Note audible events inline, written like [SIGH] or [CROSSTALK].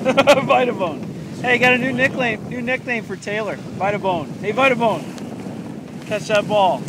[LAUGHS] Vitabone. Hey, got a new nickname. New nickname for Taylor. Vitabone. Hey, Vitabone. Catch that ball.